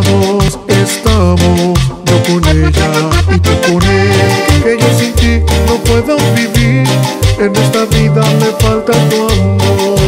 estamos, estamos, yo con ella y tú con él, que yo sin ti no puedo vivir, en esta vida me falta tu amor.